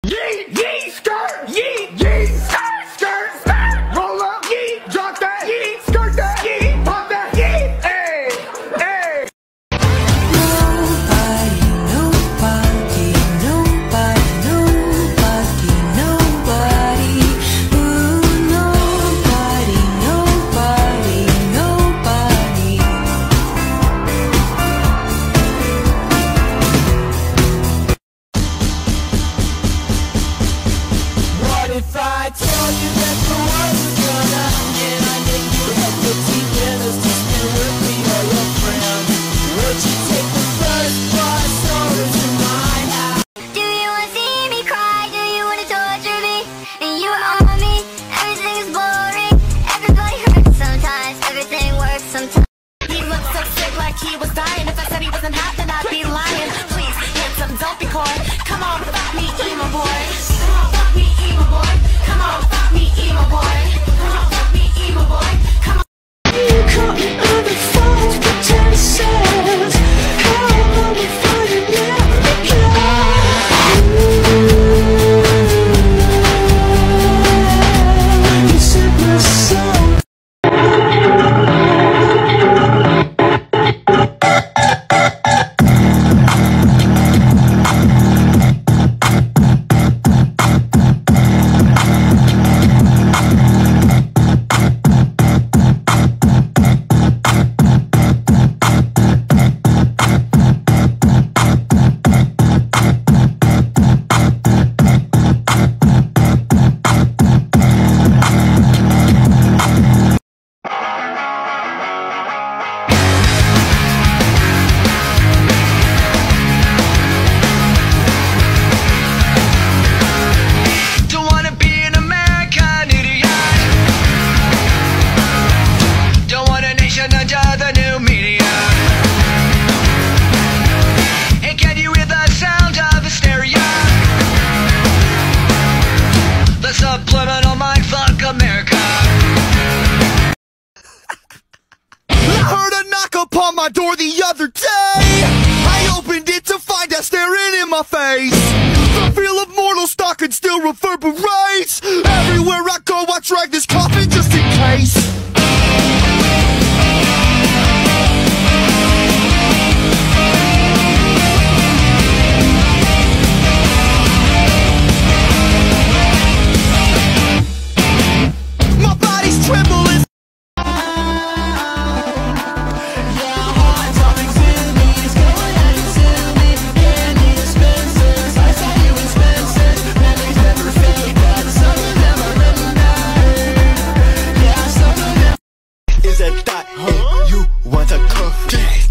Yeet, yeet, skirt, yeet, yeet, skirt. boy. Come on, fuck me, emo boy. Come on, fuck me, emo boy. Come on, fuck me, emo boy. upon my door the other day. Want a cuff?